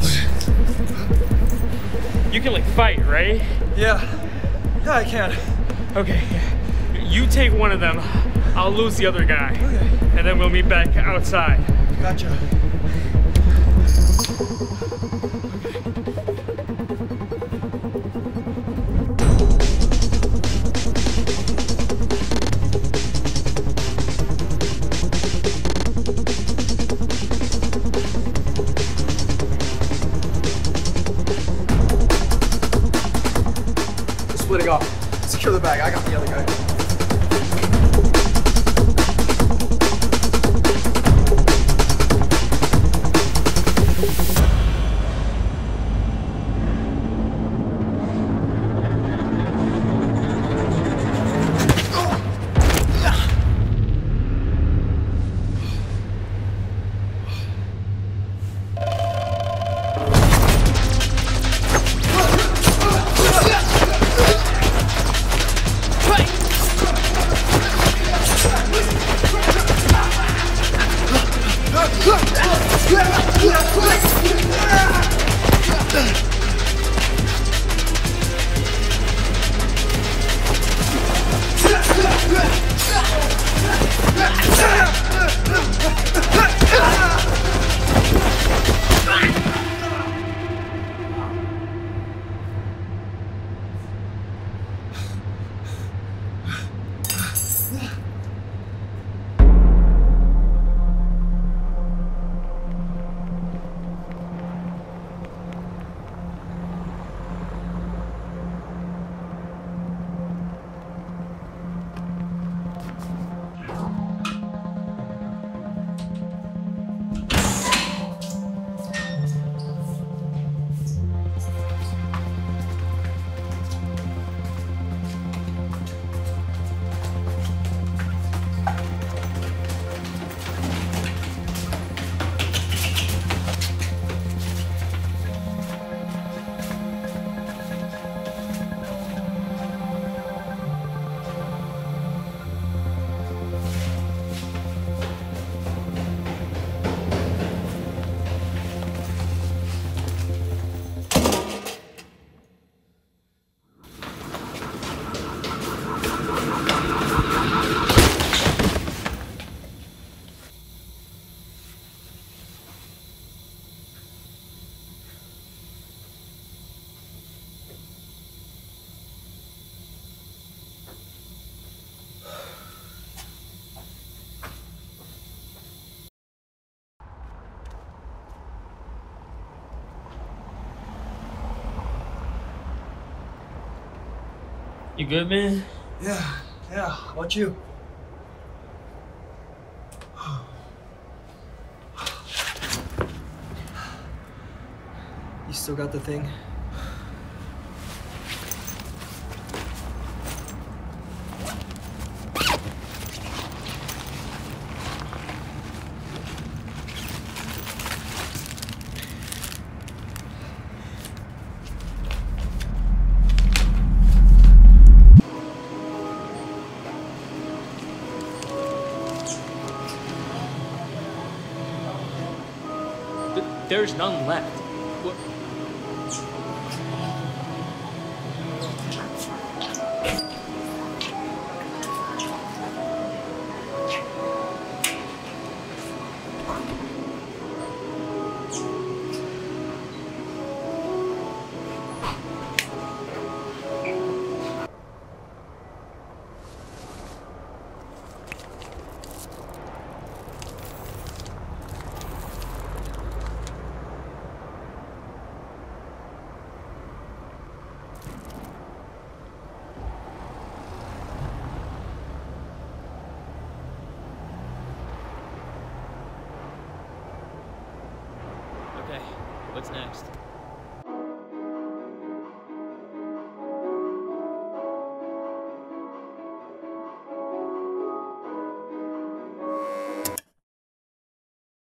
this. You can like fight, right? Yeah. Yeah, I can. Okay. You take one of them. I'll lose the other guy. Okay. And then we'll meet back outside. Gotcha. The bag. I got the other guy. You good, man? Yeah, yeah. How about you? You still got the thing? There's none left. What? What's next?